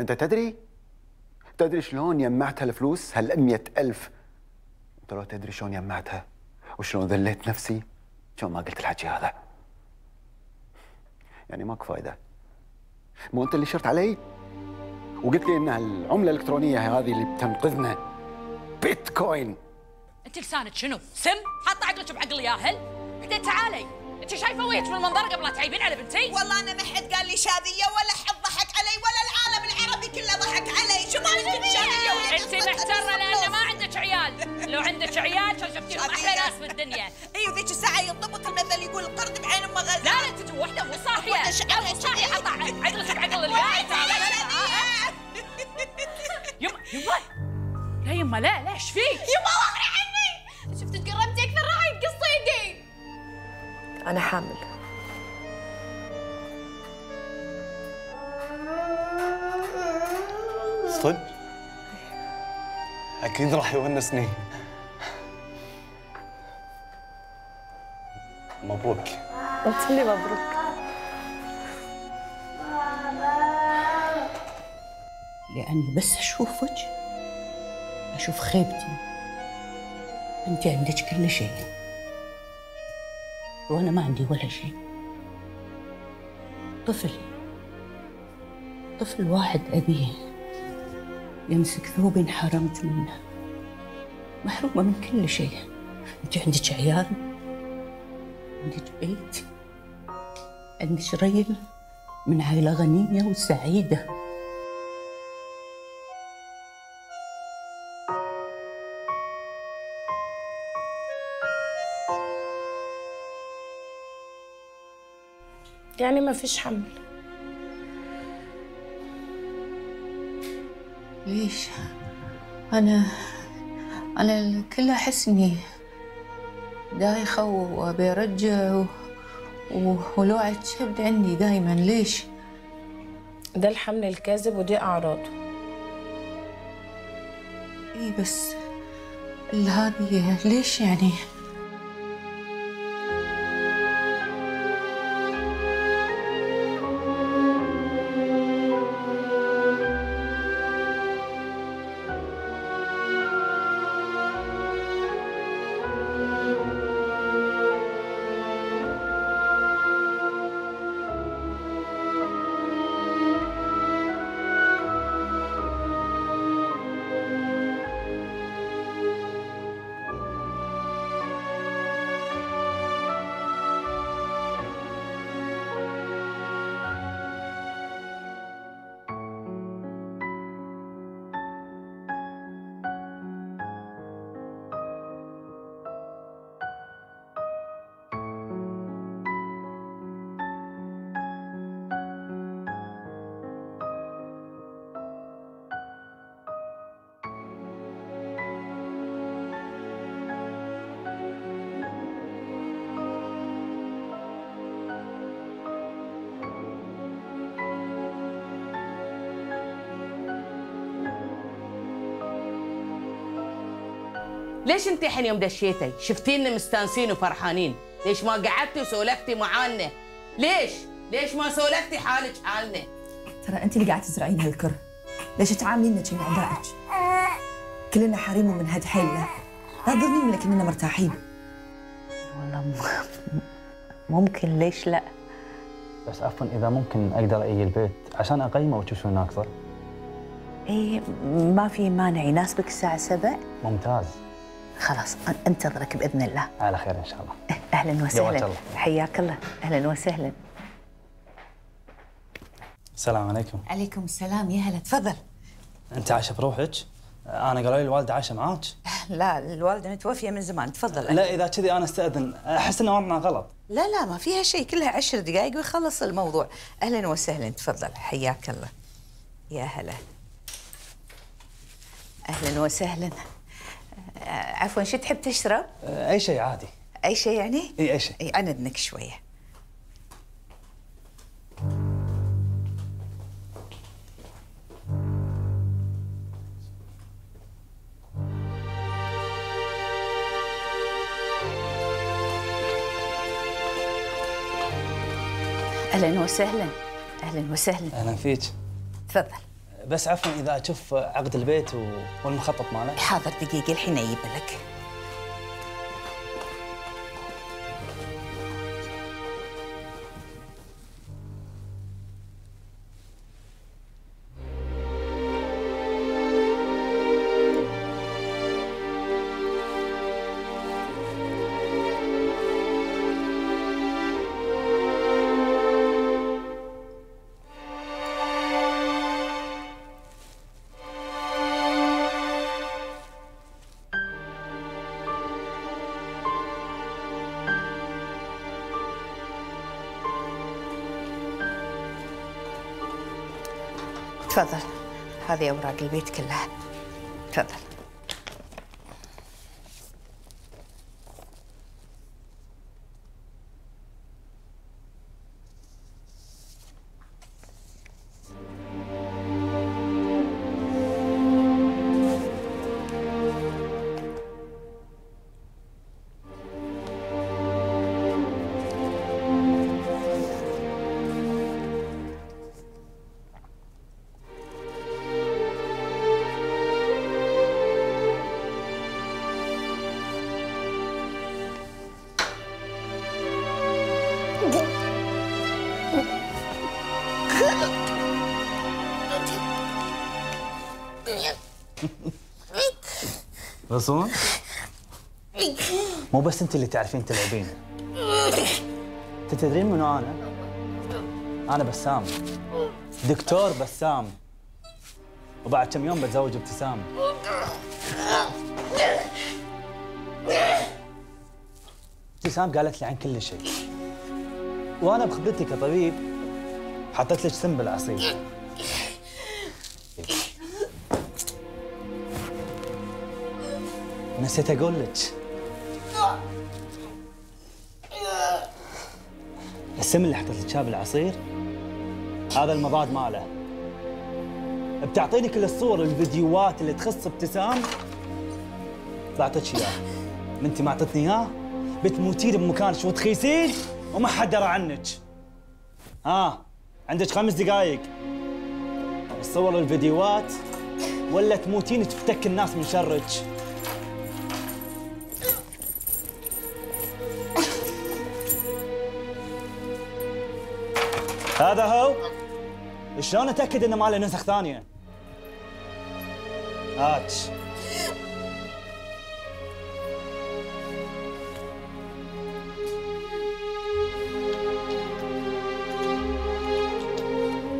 انت تدري؟ تدري شلون جمعت هالفلوس هال ألف؟ انت لو تدري شلون جمعتها وشلون ذليت نفسي؟ شلون ما قلت الحكي هذا؟ يعني ماكو فايدة. مو انت اللي شرت علي؟ وقلت لي ان العملة الإلكترونية هذه اللي بتنقذنا. بيتكوين. أنت لسانك شنو؟ سم؟ حاطه عقلك بعقل ياهل؟ بعدين تعالي. أنت شايفة وجهك بالمنظر قبل لا تعيبين على بنتي؟ والله أنا ما حد قال لي شاذيه ولا حد ضحك علي ولا العالم العربي كله ضحك علي. شو مالك شاذيه أنت محتره لأن ما عندك عيال. لو عندك عيال كان شفتيهم أحلى ناس بالدنيا أيوه ذيك الساعة ينضبط المثل يقول القرد بعين ام غزه لا لا انت وحدة مو صاحية. مو صاحية. حط عقلك بعقل الياي يما يما. لا يما لا لا إيش فيك؟ يما وغري عني شفت تقربتي أكثر؟ راح ينقص صيدي أنا حامل. صدق؟ أكيد راح يونسني. مبروك. قلت لي مبروك. لأني بس أشوفك أشوف خيبتي. أنت عندك كل شيء. وأنا ما عندي ولا شيء. طفل. طفل واحد أبيه يمسك ثوب انحرمت منه. محرومة من كل شيء. أنت عندك عيال؟ عندك بيت؟ عندك ريل من عائلة غنية وسعيدة؟ يعني ما فيش حمل. ليش؟ أنا أنا كل أحس إني دايخة وأبي أرجع و... ولوعة كبد عندي دايما ليش؟ ده الحمل الكاذب ودي أعراضه إي بس هذه ليش يعني؟ ليش انت الحين يوم دشيتي؟ شفتينا مستانسين وفرحانين. ليش ما قعدتي وسولفتي معانا ليش؟ ليش ما سولفتي حالك حالنا ترى انت اللي قاعدة تزرعين هالكره ليش تعامليننا كأن اعدائك كلنا حريم من هاد حيلنا. لا تظنين لك اننا مرتاحين. والله م- ممكن ليش لا؟ بس عفوا إذا ممكن أقدر أجي البيت عشان أقيمه وأشوف شو ناقصه إيه ما في مانع. يناسبك الساعة سبع؟ ممتاز. خلاص أنتظرك بإذن الله. على خير إن شاء الله. أهلا جوات وسهلا. الله. حياك الله. أهلا وسهلا. السلام عليكم. عليكم السلام يا هلا تفضل. أنت عايشة بروحك؟ أنا قالوا لي الوالدة عايشة معاك. لا الوالدة متوفية من زمان. تفضل. لا إذا كذي أنا أستأذن. أحس إن وضعنا غلط. لا لا ما فيها شيء. كلها عشر دقائق ويخلص الموضوع. أهلا وسهلا. تفضل. حياك الله. يا هلا. أهلا وسهلا. عفوا شو تحب تشرب؟ أي شيء عادي. أي شيء يعني؟ إي أي شيء. إي اذنك شوية. أهلا وسهلا. أهلا وسهلا. أهلا فيك. تفضل. بس عفوا إذا أشوف عقد البيت والمخطط ماله. حاضر دقيقة الحين أجيب لك. تفضل. هذه أوراق البيت كلها. تفضل. غصون مو بس انت اللي تعرفين تلعبين انت تدرين منو أنا؟ أنا بسام. دكتور بسام. وبعد كم يوم بتزوج ابتسام. ابتسام قالت لي عن كل شيء. وأنا بخبرتي كطبيب حطيت لك سم بالعصير. نسيت أقول لك السم اللي حطيت لك بالعصير هذا المضاد ماله. بتعطيني كل الصور الفيديوهات اللي تخص ابتسام؟ بعطيك اياه انت ما أعطتني اياه بتموتين بمكانك وتخيسين وما حد درى عنك. ها عندك خمس دقائق الصور والفيديوهات. ولا تموتين تفتك الناس من شرك. هذا هو؟ شلون اتاكد انه ما له نسخ ثانية؟ هات.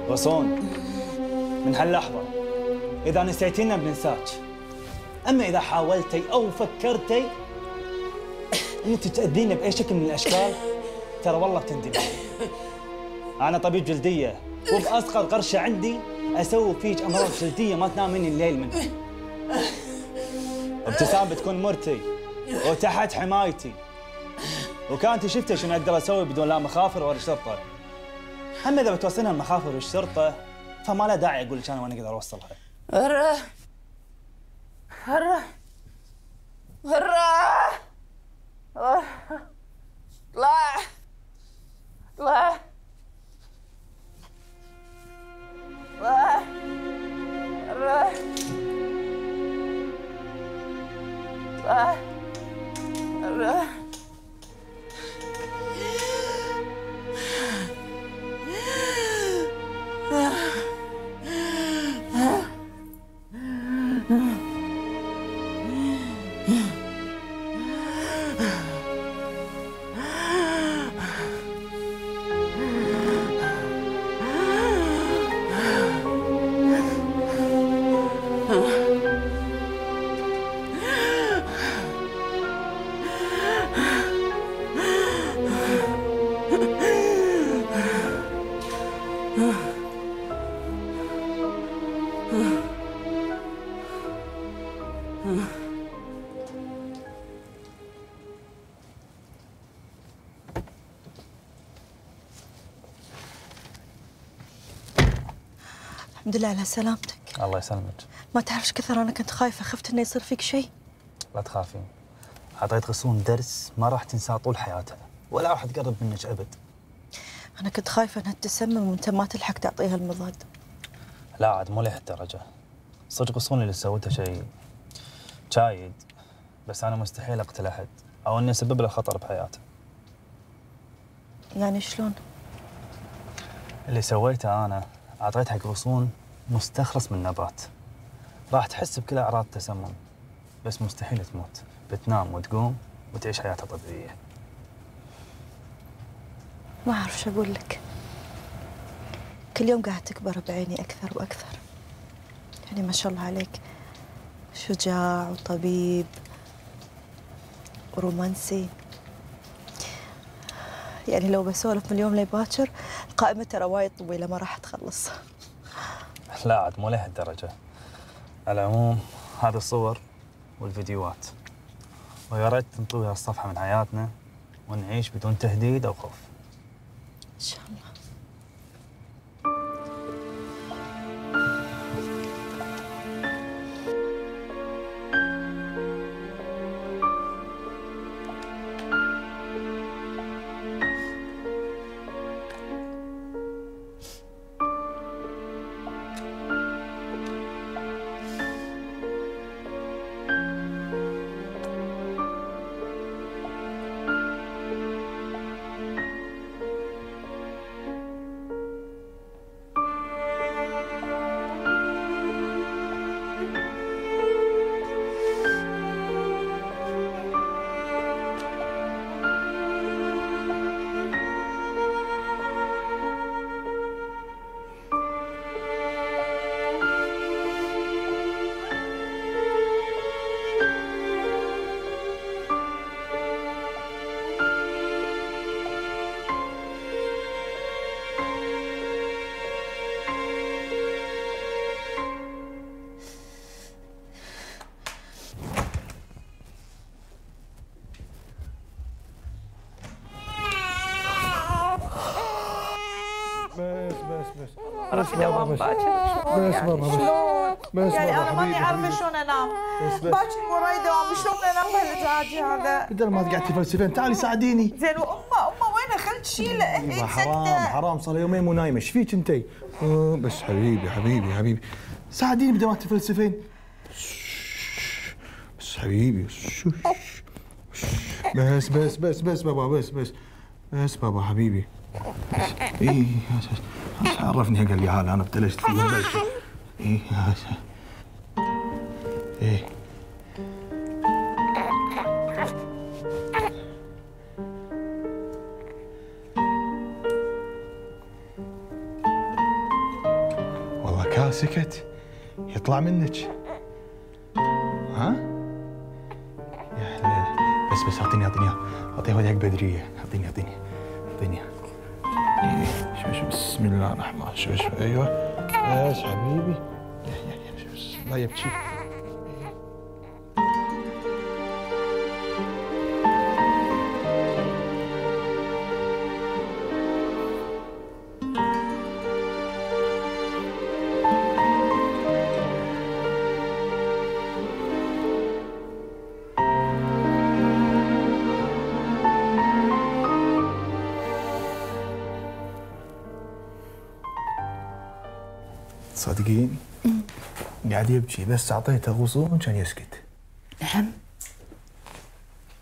غصون من هاللحظة إذا نسيتينا بننساك أما إذا حاولتي أو فكرتي انك تاذينا بأي شكل من الأشكال ترى والله بتندمي أنا طبيب جلدية. وباصغر قرشة عندي أسوي فيك أمراض جلدية ما تنامين الليل منها. ابتسام بتكون مرتي وتحت حمايتي. وكانت شفتي شنو أقدر أسوي بدون لا مخافر ولا شرطة. أما إذا بتوصلنا المخافر والشرطة فما له داعي أقول لك أنا وأنا أقدر أوصلها. هرة. هرة. هرة. طلع. طلع. طلع هرة طلع هرة الحمد لله على سلامتك. الله يسلمك. ما تعرفش كثر أنا كنت خايفة خفت إنه يصير فيك شيء؟ لا تخافين. اعطيت غصون درس ما راح تنساه طول حياتها ولا راح تقرب منك أبد. أنا كنت خايفة إنها تسمم وأنت ما تلحق تعطيها المضاد. لا عاد مو لهالدرجة. صدق غصون اللي سوته شيء جايد بس أنا مستحيل أقتل أحد أو إني أسبب له خطر بحياته. يعني شلون؟ اللي سويته أنا أعطيت حق غصون مستخلص من نبات راح تحس بكل أعراض التسمم بس مستحيل تموت. بتنام وتقوم وتعيش حياتها طبيعية. ما أعرف شو أقول لك. كل يوم قاعد تكبر بعيني أكثر وأكثر. يعني ما شاء الله عليك. شجاع وطبيب ورومانسي. يعني لو بسولف من اليوم لباكر القائمة ترى وايد طويلة ما راح تخلص. لا عاد مو لهالدرجة. على العموم هذه الصور والفيديوهات. ويا ريت تنطوي هالصفحة من حياتنا ونعيش بدون تهديد أو خوف. إن شاء الله. باكر بس بابا بس. يعني أنا ماني عارفة. شلون أنام. باكر وراي دوام شلون انام بهالزعاج هذا. بدل ما تقعد تفلسفين تعالي ساعديني. زين وأمه أمه وينها خل تشيله والله هي حرام. حرام. صار يومين مو نايمة. إيش فيك أنتي؟ آه، بس حبيبي حبيبي حبيبي. ساعديني بدل ما تفلسفين بس حبيبي بس بس بس بس بابا بس بس. بس بابا حبيبي. إيه بس. عرفني. قال لي هذا أنا ابتلشت فيه إيه إيه. والله كا سكت يطلع منك. ها؟ يا حليل بس بس أعطيني أعطيني. اعطيني وديك بدرية. أعطيني أعطيني أعطيني بسم الله الرحمن الرحيم. شوف شوف أيوه. بس حبيبي؟ يا يا شوف. لا يبكي. تصدقين قاعد يبكي بس أعطيته غصون كان يسكت. نعم.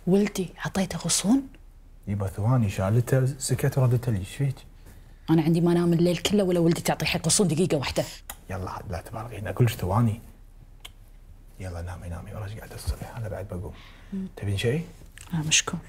ولدي عطيته غصون؟ يبا ثواني شالته سكت وردته لي إيش فيك؟ أنا عندي ما انام الليل كله ولا ولدي تعطيه حق غصون دقيقة واحدة. يلا عاد لا تبالغين كلش ثواني. يلا نامي نامي وراش قاعد الصبح أنا بعد بقوم. تبين شيء؟ آه مشكور.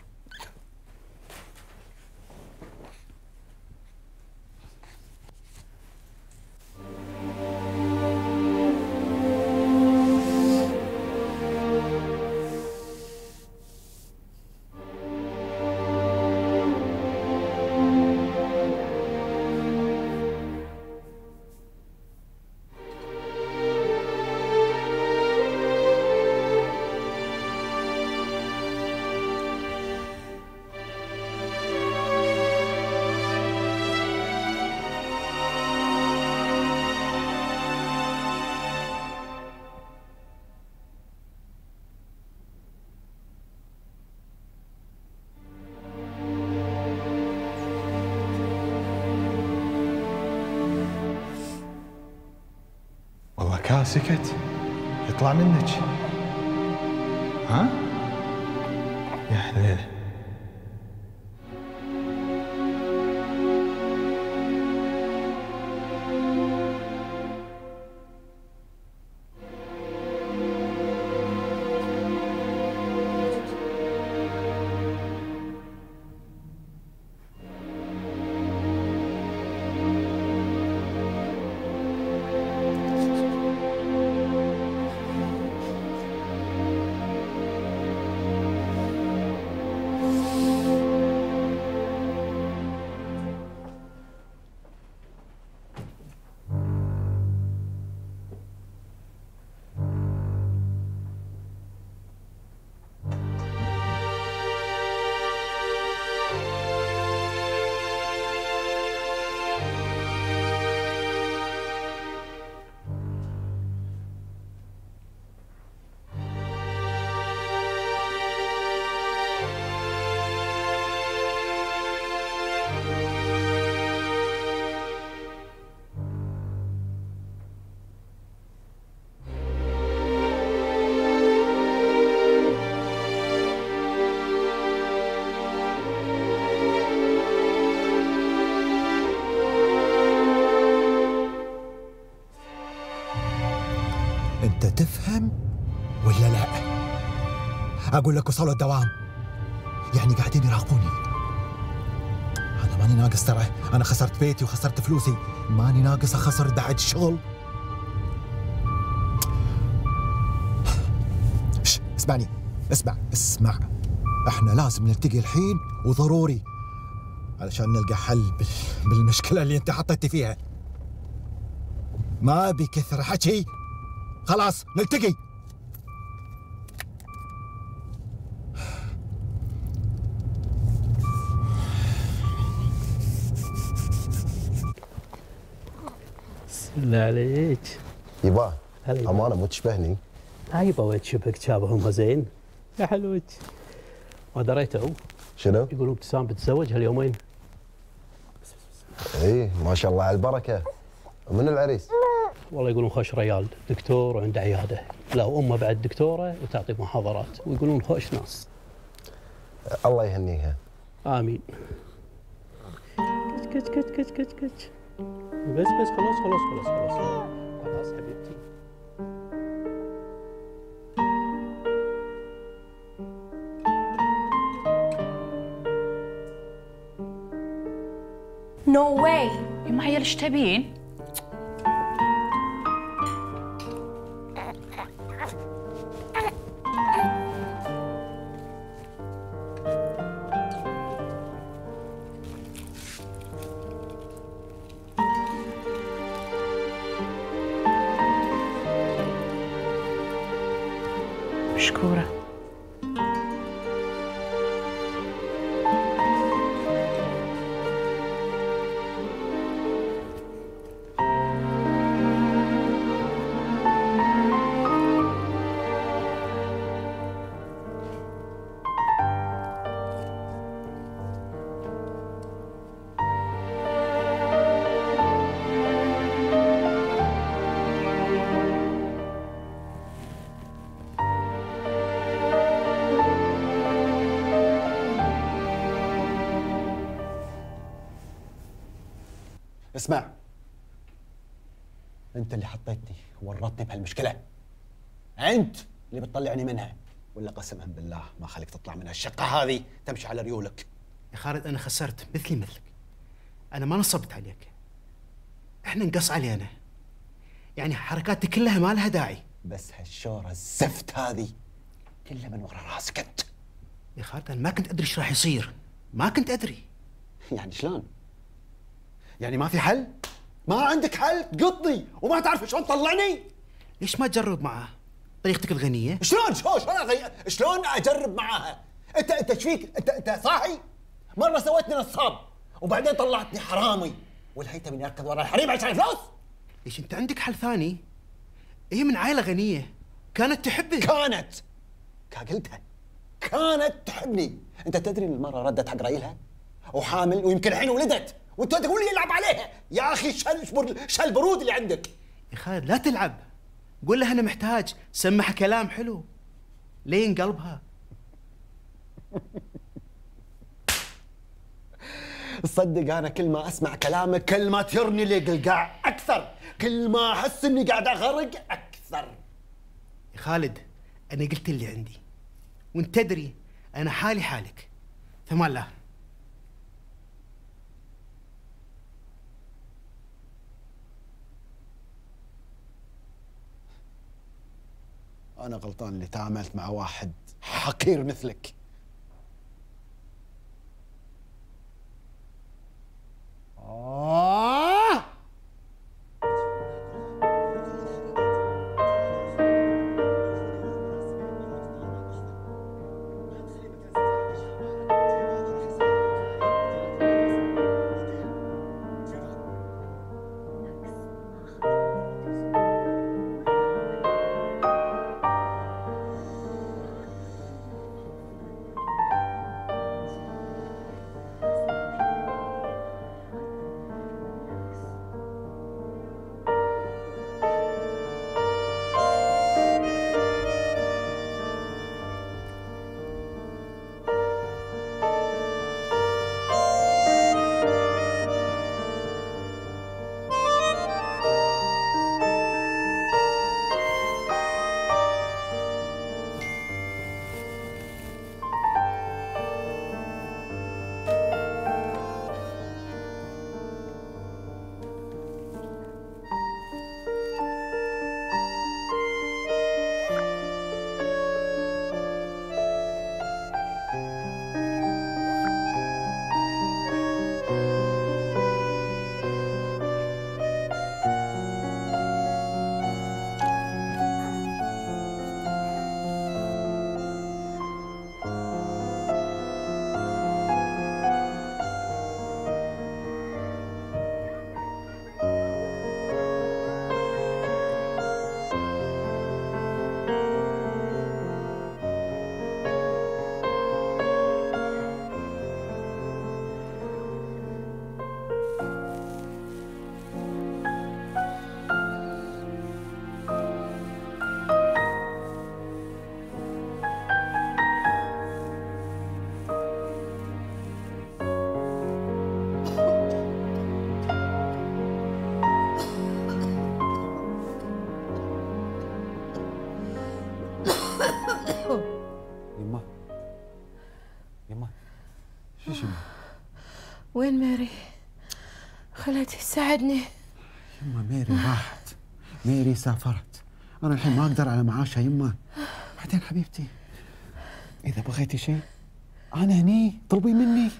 كاسكت يطلع منك. ها؟ يا حليله أنت تفهم ولا لا؟ أقول لك وصلوا الدوام. يعني قاعدين يراقبوني. أنا ماني ناقص ترى. أنا خسرت بيتي وخسرت فلوسي. ماني ناقص أخسر بعد شش، اسمعني. اسمع اسمع. إحنا لازم نلتقي الحين وضروري. علشان نلقى حل بال- بالمشكلة اللي أنت حطيتي فيها. ما ابي كثر حكي. خلاص نلتقي. بالله عليك. يبا. أمانة مو تشبهني؟ لا يبا وين شبهك شابههم زين يا حلوك. ما دريتوا شنو؟ يقولون ابتسام بتتزوج هاليومين. اي ما شاء الله على البركة. من العريس؟ والله يقولون خوش ريال دكتور وعنده عيادة. لا وأمه بعد دكتورة وتعطي محاضرات. ويقولون خوش ناس. الله يهنيها. آمين. كت كت كت كت كت كت. بس بس خلاص خلاص خلاص خلاص. خلاص حبيبتي. نو واي يما عيال إيش تبين؟ انت اللي حطيتني وورطني بهالمشكلة. انت اللي بتطلعني منها. ولا قسما بالله ما خليك تطلع من هالشقة هذه تمشي على ريولك. يا خالد أنا خسرت مثلي مثلك. أنا ما نصبت عليك. إحنا نقص علينا. يعني حركاتي كلها ما لها داعي. بس هالشورة الزفت هذه كلها من ورا راسك أنت. يا خالد أنا ما كنت أدري إيش راح يصير. ما كنت أدري. يعني شلون؟ يعني ما في حل؟ ما عندك حل تقضي وما تعرف شلون تطلعني. ليش ما تجرب معاه طريقتك الغنية. شلون؟ شلون شلون أغي... شلون أجرب معاها انت أنت إيش فيك؟ انت أنت صاحي. مرة سويتني نصاب وبعدين طلعتني حرامي. والحين تبيني اركض ورا الحريم عشان فلوس ليش أنت عندك حل ثاني؟ هي من عائلة غنية. كانت تحبك كانت. كا قلتها كانت تحبني. أنت تدري إن المرة ردت حق رأيلها؟ وحامل ويمكن الحين ولدت. وانت تقول لي يلعب عليها. يا أخي شل شبر- شل البرود اللي عندك. يا خالد لا تلعب. قول لها أنا محتاج. سمعها كلام حلو. لين قلبها. تصدق أنا كل ما أسمع كلامك كل ما ترني لي قلقاع أكثر. كل ما أحس إني قاعد أغرق أكثر. يا خالد أنا قلت اللي عندي. وأنت تدري أنا حالي حالك. ثمان الله. أنا غلطان اللي تعاملت مع واحد حقير مثلك. وين ماري؟ خلها تساعدني. يما ميري راحت. ميري سافرت. أنا الحين ما أقدر على معاشها يما. بعدين حبيبتي إذا بغيتي شيء أنا هني طلبي مني.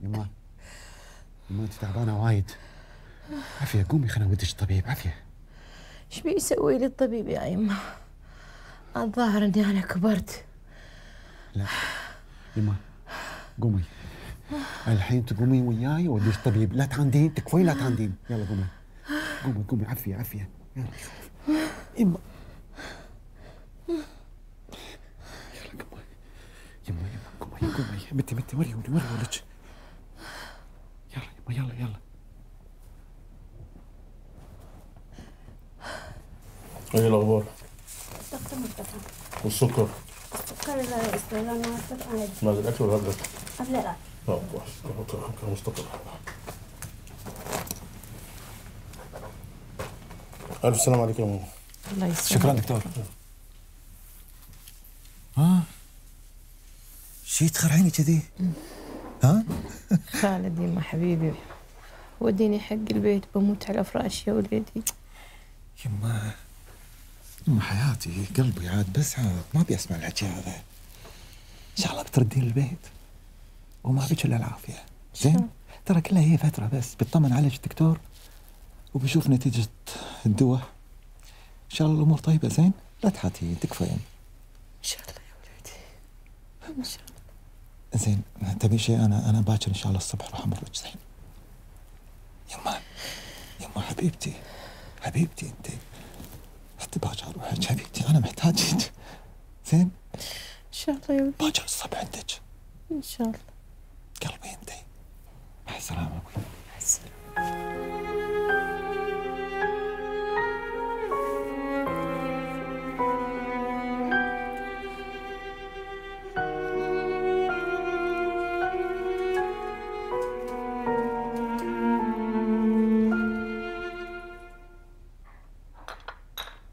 يما يما أنت تعبانة وايد. عافية قومي خلينا نودش الطبيب عافية. إيش بيسوي لي الطبيب يا يما؟ الظاهر إني أنا كبرت. لا. يما قومي. الحين تقومين وياي واديش طبيب لا تعندين تكفين لا تعندين يلا قومي. قومي قومي عافية عافية. يلا. يما يلا قومي. يما يما قومي قومي. متي متي وري وري وري ولك يلا يما يلا يلا. إيه الأخبار؟ والسكر؟ عادي بعد الاكل ولا قبل قبل لا آه كويس كان مستقر ألف سلام عليك يا ماما الله يسلمك شكرا دكتور ها شي تخرعيني كذي ها خالد يما حبيبي وديني حق البيت بموت على فراشي يا وليدي يما يما حياتي قلبي عاد بس عاد ما أبي أسمع الحكي هذا. إن شاء الله بتردين البيت. وما بيك إلا العافية. زين؟ ترى كلها هي فترة بس. بيطمن عليك الدكتور وبيشوف نتيجة الدواء. إن شاء الله الأمور طيبة. زين؟ لا تحاتي. تكفين إن شاء الله يا وليدي إن شاء الله. زين. تبي شيء؟ أنا أنا باكر إن شاء الله الصبح راح امرك زين يما يما حبيبتي. حبيبتي أنت. حتى باكر روحك حبيبتي أنا محتاجك زين ان شاء الله يا باكر الصبح عندك ان شاء الله قلبي انت مع السلامه أبوي مع السلامه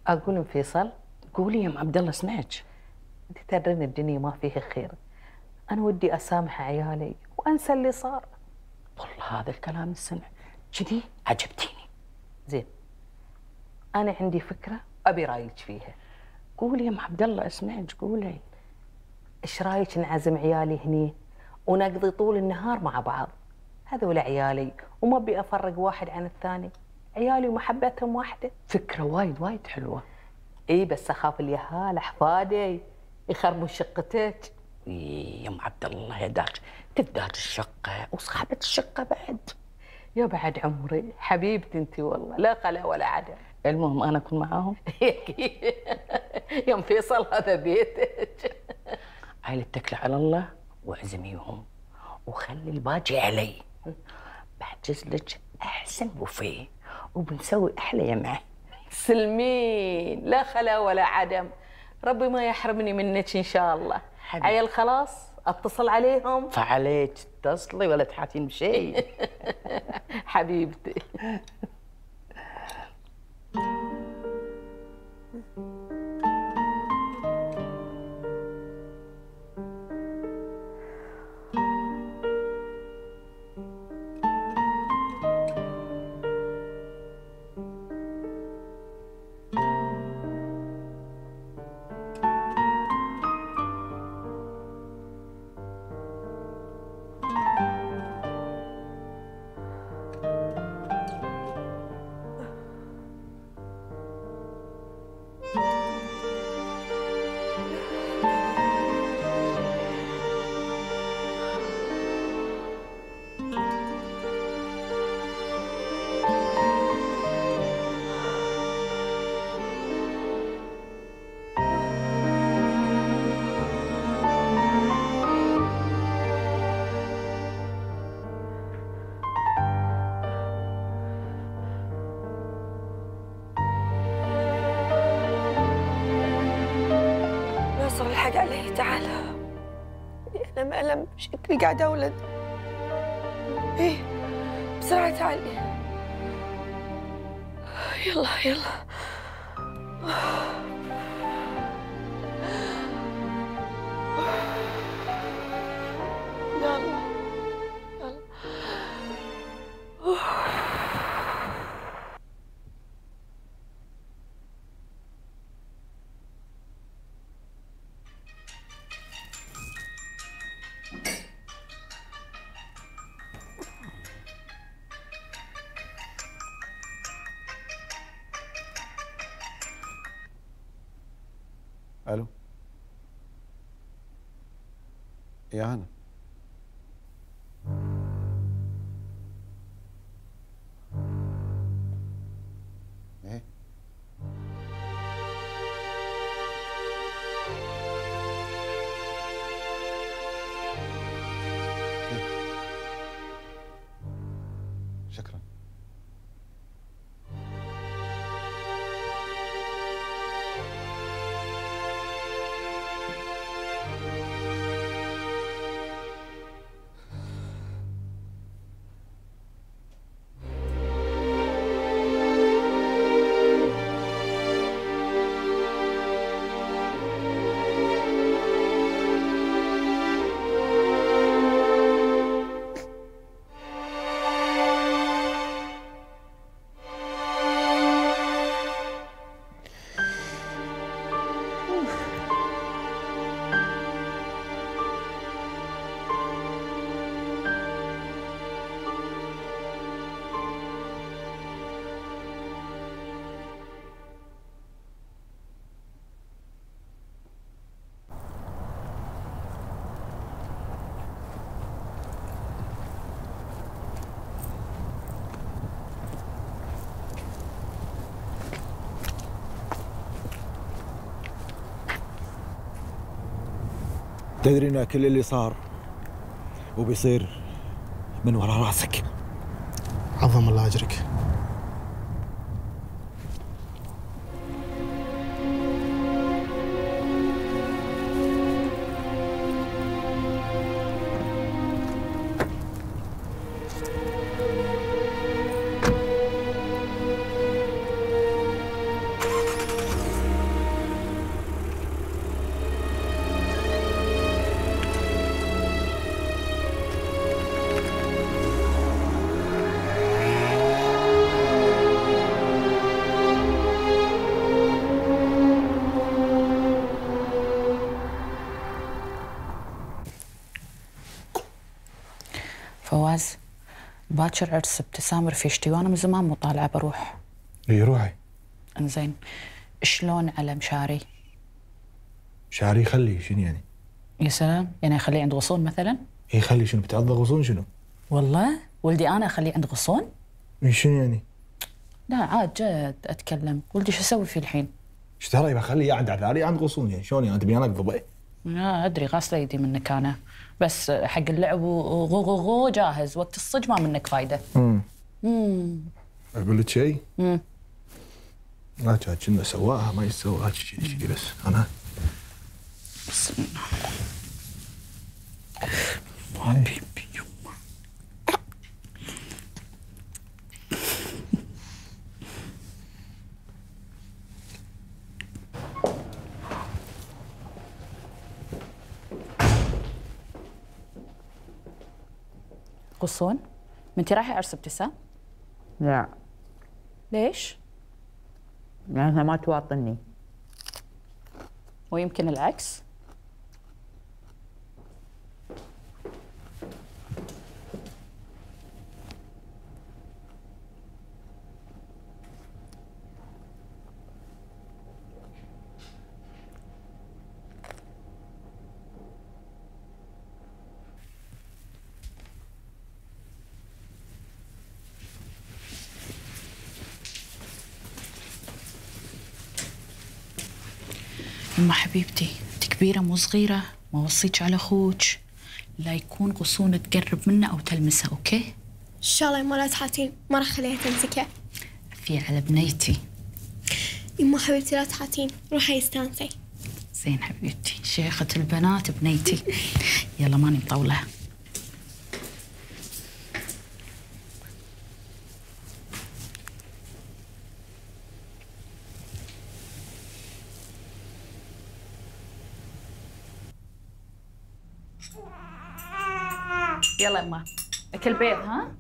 أقول ام فيصل قولي يا أم عبد الله سمعك أنت تدرين الدنيا ما فيها خير. أنا ودي أسامح عيالي وأنسى اللي صار. والله هذا الكلام السمع. كذي عجبتيني. زين. أنا عندي فكرة أبي رأيك فيها. قولي يا أم عبد الله اسمعك قولي. إيش رأيك نعزم عيالي هني ونقضي طول النهار مع بعض؟ هذول عيالي وما أبي أفرق واحد عن الثاني. عيالي ومحبتهم واحدة. فكرة وايد وايد حلوة. إي بس أخاف اليهال أحفادي يخربوا شقتك. يا ام عبد الله فداك تبدات الشقة؟ وصاحبة الشقة بعد. يا بعد عمري حبيبتي انت والله لا خلا ولا عدم. المهم أنا أكون معاهم. يا ام فيصل هذا بيتك. عيل اتكل على الله واعزميهم وخلي الباجي علي. بحجز لك أحسن بوفيه. وبنسوي أحلى يمعه سلمين لا خلا ولا عدم. ربي ما يحرمني منك إن شاء الله. عيل خلاص اتصل عليهم. فعليك تتصلي ولا تحاتين بشيء. حبيبتي. أنا مألم شكلي قاعدة أولد. إيه بسرعة تعالي. يلا يلا. تدري ان كل اللي صار وبيصير من وراء راسك. عظم الله أجرك. باكر عرس ابتسام رفيجتي وأنا من زمان مو طالعه بروح اي روحي انزين شلون على مشاري؟ شعري خلي شنو يعني؟ يا سلام يعني اخليه عند غصون مثلا؟ اي خلي شنو بتعض غصون شنو؟ والله ولدي أنا أخليه عند غصون؟ إي شنو يعني؟ لا عاد جد أتكلم ولدي شو أسوي فيه الحين؟ إيش ترى خليه عند عذاري عند غصون يعني شلون يعني تبي أنا اقضبه؟ لا أدري غاسله يدي منك أنا بس حق اللعب وغو غو غو جاهز. وقت الصج ما منك فايدة. امم أقول لك شيء؟ امم ما كان كنا سواها ما يسواها كذي بس. أنا؟ بسم الله غصون انت رايحة عرس ابتسام؟ لا ليش؟ لأنها ما تواطني ويمكن العكس يما حبيبتي انت كبيرة مو صغيرة ما وصيك على أخوك. لا يكون غصون تقرب منه أو تلمسه أوكي؟ إن شاء الله يما لا تحاتين ما راح أخليها تمسكه. في على بنيتي. يما حبيبتي لا تحاتين روحي استانسي. زين حبيبتي شيخة البنات بنيتي. يلا ماني مطولة. اكل بيض ها؟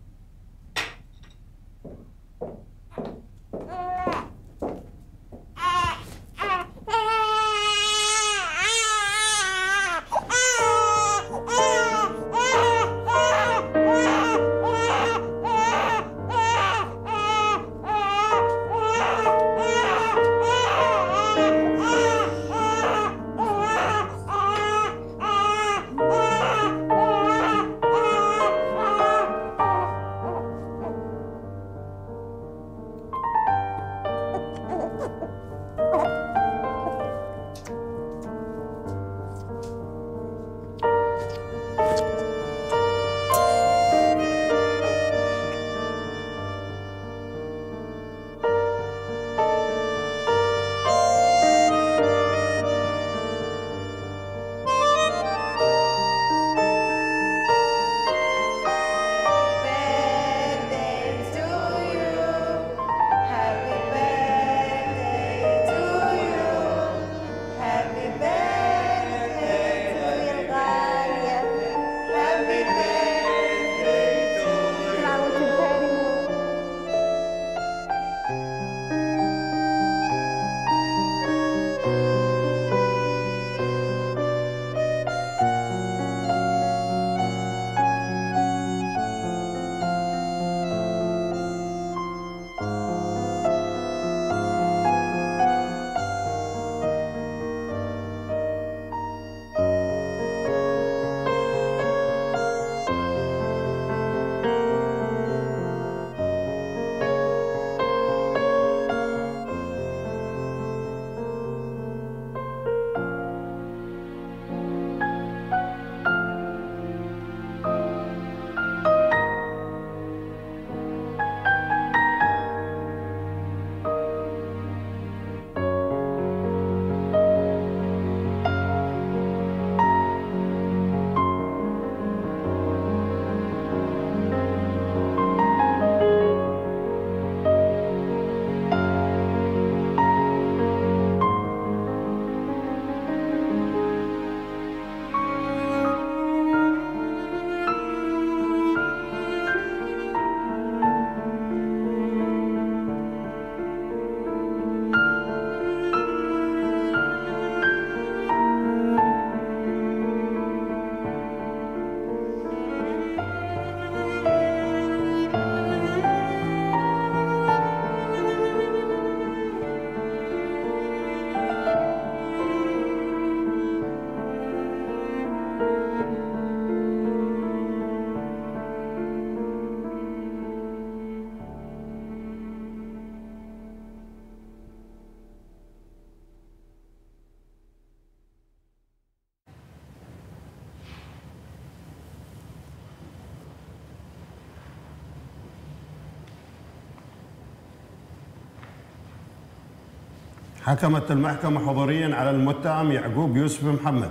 حكمت المحكمة حضوريا على المتهم يعقوب يوسف محمد.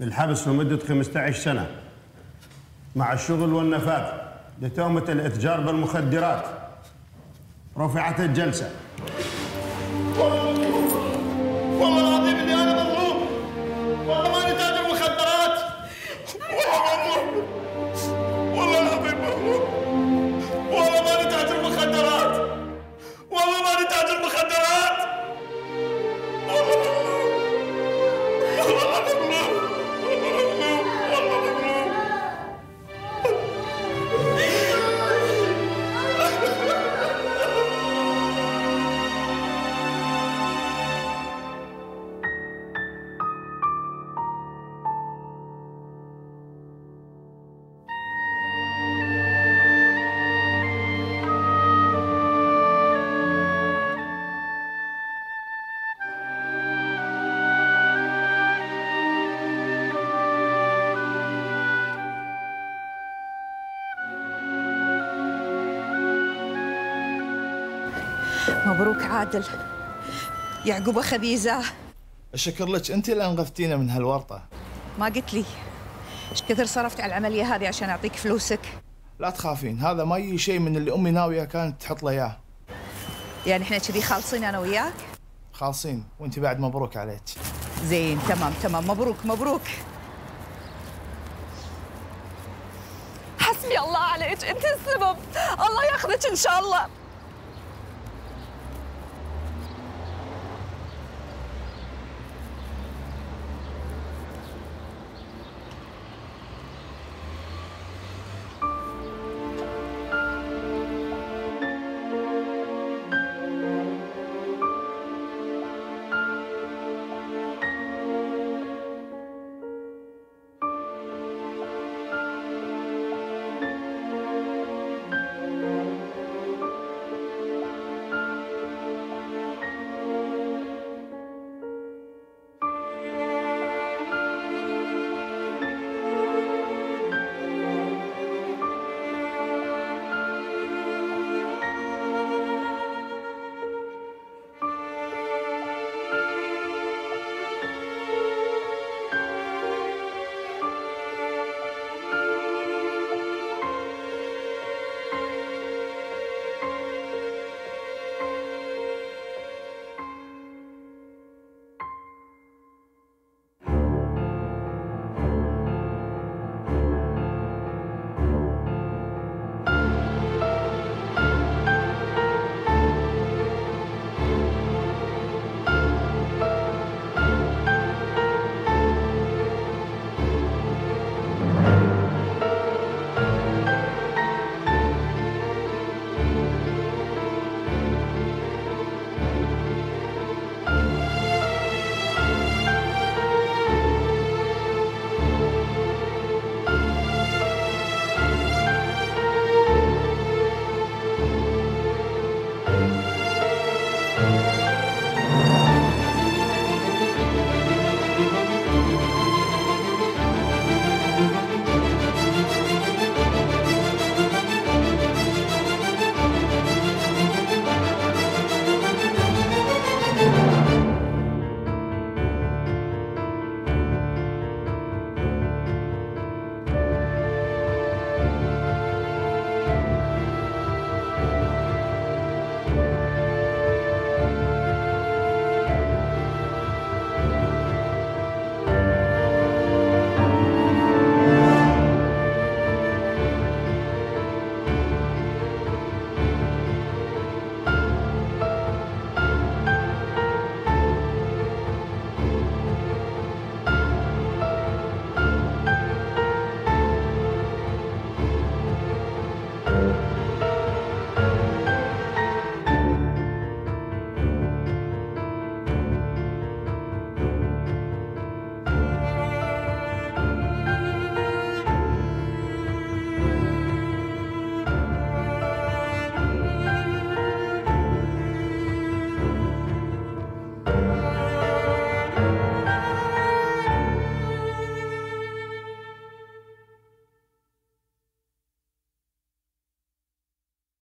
بالحبس لمدة 15 سنة. مع الشغل والنفاذ لتهمة الإتجار بالمخدرات. رفعت الجلسة. مبروك عادل. يعقوب خبيزة. أشكر لك أنت اللي انقذتينا من هالورطة. ما قلت لي. إيش كثر صرفت على العملية هذه عشان أعطيك فلوسك؟ لا تخافين هذا ما يجي شيء من اللي أمي ناوية كانت تحط له إياه. يعني إحنا كذي خالصين أنا وياك؟ خالصين وأنت بعد مبروك عليك. زين تمام تمام مبروك مبروك. حسبي الله عليك أنت السبب. الله ياخذك إن شاء الله.